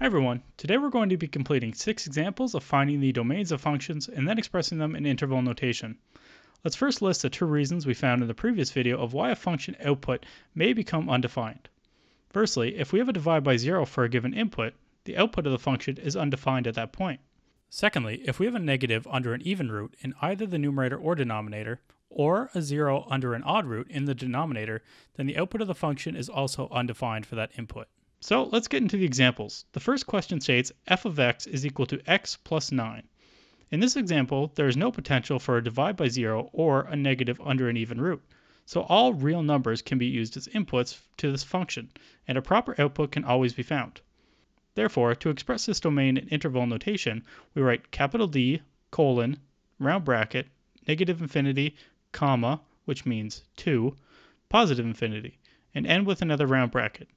Hi everyone, today we're going to be completing six examples of finding the domains of functions and then expressing them in interval notation. Let's first list the two reasons we found in the previous video of why a function output may become undefined. Firstly, if we have a divide by zero for a given input, the output of the function is undefined at that point. Secondly, if we have a negative under an even root in either the numerator or denominator, or a zero under an odd root in the denominator, then the output of the function is also undefined for that input. So let's get into the examples. The first question states f of x is equal to x plus 9. In this example, there is no potential for a divide by 0 or a negative under an even root. So all real numbers can be used as inputs to this function, and a proper output can always be found. Therefore, to express this domain in interval notation, we write capital D, colon, round bracket, negative infinity, comma, which means 2, positive infinity, and end with another round bracket.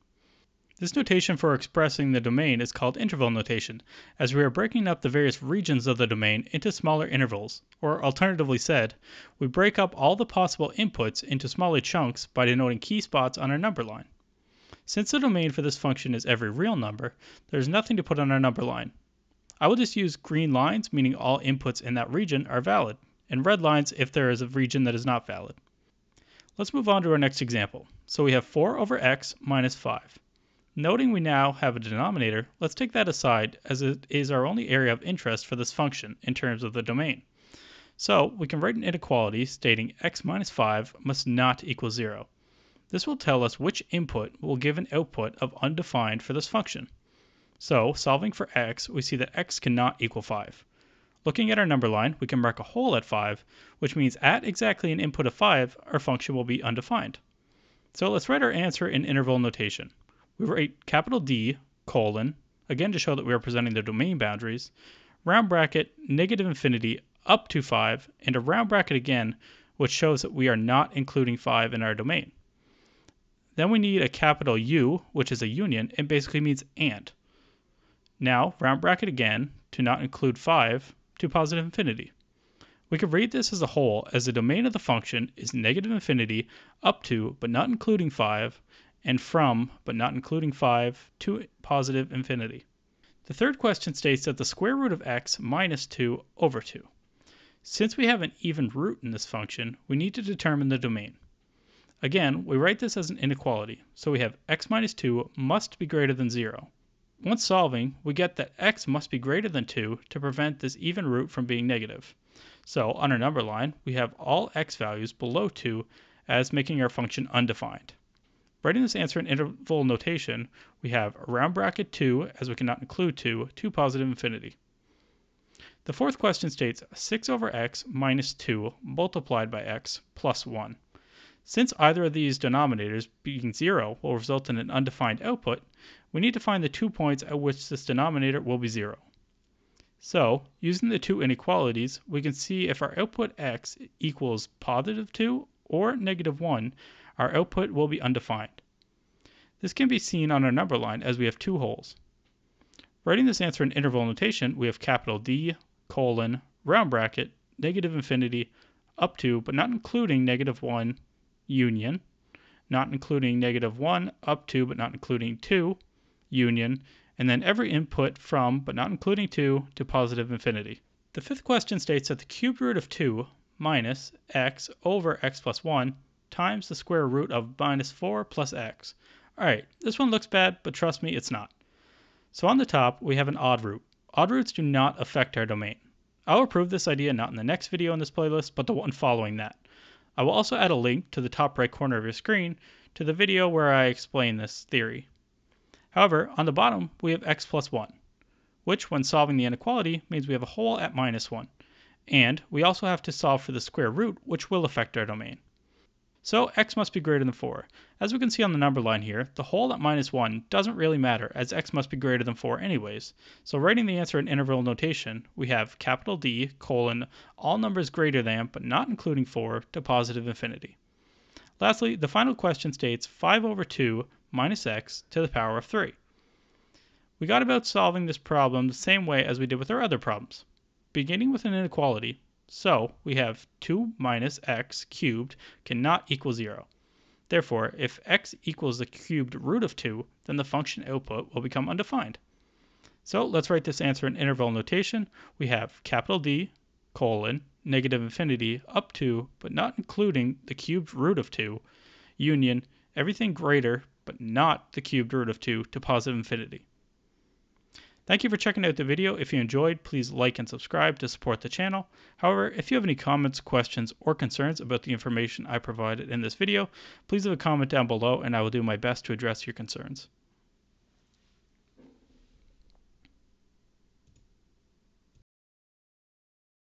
This notation for expressing the domain is called interval notation, as we are breaking up the various regions of the domain into smaller intervals, or alternatively said, we break up all the possible inputs into smaller chunks by denoting key spots on our number line. Since the domain for this function is every real number, there is nothing to put on our number line. I will just use green lines, meaning all inputs in that region are valid, and red lines if there is a region that is not valid. Let's move on to our next example. So we have 4 over x minus 5. Noting we now have a denominator, let's take that aside as it is our only area of interest for this function in terms of the domain. So we can write an inequality stating x minus 5 must not equal 0. This will tell us which input will give an output of undefined for this function. So solving for x, we see that x cannot equal 5. Looking at our number line, we can mark a hole at 5, which means at exactly an input of 5, our function will be undefined. So let's write our answer in interval notation we write capital D, colon, again to show that we are presenting the domain boundaries, round bracket, negative infinity, up to 5, and a round bracket again, which shows that we are not including 5 in our domain. Then we need a capital U, which is a union, and basically means and. Now, round bracket again, to not include 5, to positive infinity. We could read this as a whole as the domain of the function is negative infinity up to, but not including 5, and from, but not including 5, to positive infinity. The third question states that the square root of x minus 2 over 2. Since we have an even root in this function, we need to determine the domain. Again, we write this as an inequality, so we have x minus 2 must be greater than 0. Once solving, we get that x must be greater than 2 to prevent this even root from being negative. So on our number line, we have all x values below 2 as making our function undefined. Writing this answer in interval notation, we have round bracket 2, as we cannot include 2, to positive infinity. The fourth question states 6 over x minus 2 multiplied by x plus 1. Since either of these denominators being 0 will result in an undefined output, we need to find the two points at which this denominator will be 0. So, using the two inequalities, we can see if our output x equals positive 2 or negative 1, our output will be undefined. This can be seen on our number line as we have two holes. Writing this answer in interval notation, we have capital D, colon, round bracket, negative infinity, up to, but not including negative 1, union, not including negative 1, up to, but not including 2, union, and then every input from, but not including 2, to positive infinity. The fifth question states that the cube root of 2 minus x over x plus 1 times the square root of minus 4 plus x. Alright, this one looks bad, but trust me, it's not. So on the top, we have an odd root. Odd roots do not affect our domain. I will prove this idea not in the next video in this playlist, but the one following that. I will also add a link to the top right corner of your screen to the video where I explain this theory. However, on the bottom, we have x plus 1, which when solving the inequality means we have a hole at minus 1. And we also have to solve for the square root, which will affect our domain. So x must be greater than 4. As we can see on the number line here, the hole at minus 1 doesn't really matter as x must be greater than 4 anyways. So writing the answer in interval notation, we have capital D colon all numbers greater than but not including 4 to positive infinity. Lastly, the final question states 5 over 2 minus x to the power of 3. We got about solving this problem the same way as we did with our other problems. Beginning with an inequality, so we have 2 minus x cubed cannot equal 0. Therefore, if x equals the cubed root of 2, then the function output will become undefined. So let's write this answer in interval notation. We have capital D, colon, negative infinity, up to, but not including the cubed root of 2, union, everything greater, but not the cubed root of 2, to positive infinity. Thank you for checking out the video. If you enjoyed, please like and subscribe to support the channel. However, if you have any comments, questions, or concerns about the information I provided in this video, please leave a comment down below and I will do my best to address your concerns.